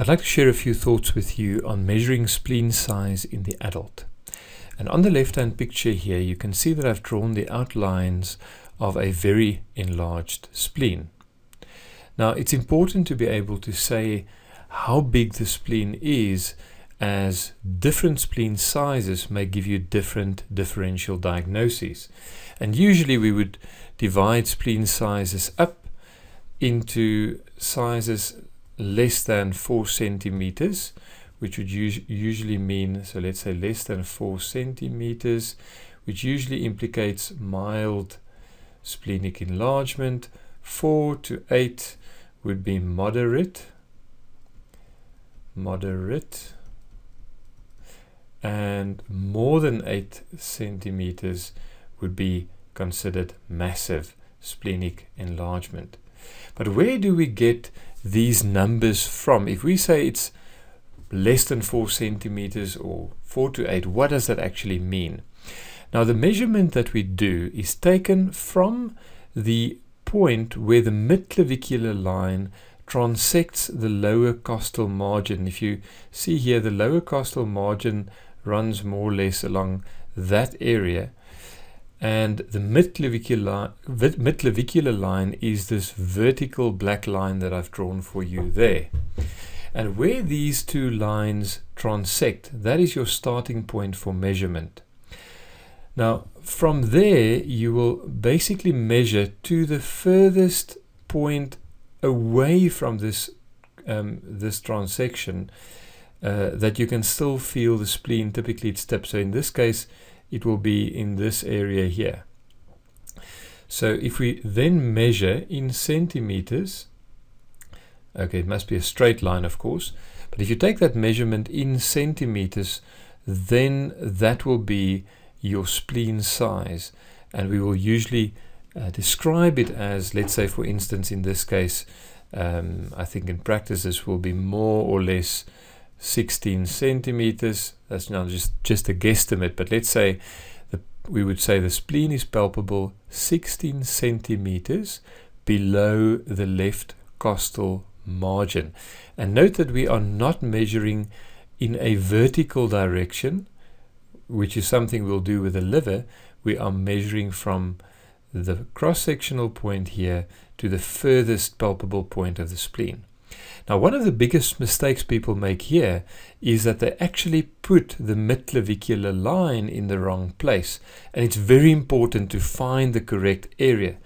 I'd like to share a few thoughts with you on measuring spleen size in the adult. And on the left-hand picture here, you can see that I've drawn the outlines of a very enlarged spleen. Now, it's important to be able to say how big the spleen is as different spleen sizes may give you different differential diagnoses. And usually we would divide spleen sizes up into sizes less than 4 centimeters, which would us usually mean, so let's say less than 4 centimeters, which usually implicates mild splenic enlargement. 4 to 8 would be moderate, moderate, and more than 8 centimeters would be considered massive splenic enlargement. But where do we get these numbers from? If we say it's less than 4 centimeters or 4 to 8, what does that actually mean? Now the measurement that we do is taken from the point where the midclavicular line transects the lower costal margin. If you see here, the lower costal margin runs more or less along that area and the midclavicular, midclavicular line is this vertical black line that I've drawn for you there. And where these two lines transect, that is your starting point for measurement. Now, from there, you will basically measure to the furthest point away from this, um, this transection uh, that you can still feel the spleen. Typically, it's tipped. So in this case, it will be in this area here. So if we then measure in centimeters, okay, it must be a straight line, of course, but if you take that measurement in centimeters, then that will be your spleen size. And we will usually uh, describe it as, let's say, for instance, in this case, um, I think in practice this will be more or less 16 centimeters. That's now just, just a guesstimate, but let's say the, we would say the spleen is palpable 16 centimeters below the left costal margin. And note that we are not measuring in a vertical direction, which is something we'll do with the liver. We are measuring from the cross-sectional point here to the furthest palpable point of the spleen. Now, one of the biggest mistakes people make here is that they actually put the midclavicular line in the wrong place. And it's very important to find the correct area.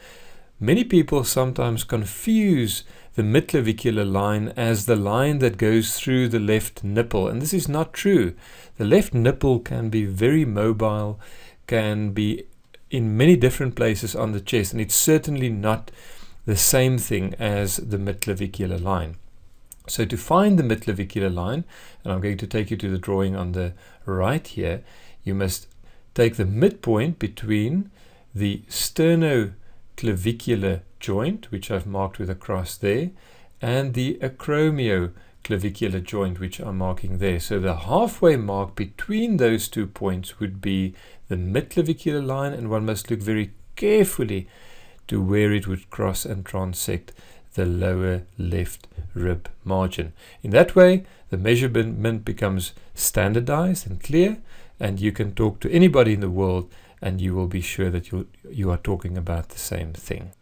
Many people sometimes confuse the midclavicular line as the line that goes through the left nipple. And this is not true. The left nipple can be very mobile, can be in many different places on the chest, and it's certainly not the same thing as the midclavicular line. So to find the midclavicular line, and I'm going to take you to the drawing on the right here, you must take the midpoint between the sternoclavicular joint, which I've marked with a cross there, and the acromioclavicular joint, which I'm marking there. So the halfway mark between those two points would be the midclavicular line, and one must look very carefully to where it would cross and transect the lower left rib margin. In that way, the measurement becomes standardized and clear, and you can talk to anybody in the world and you will be sure that you, you are talking about the same thing.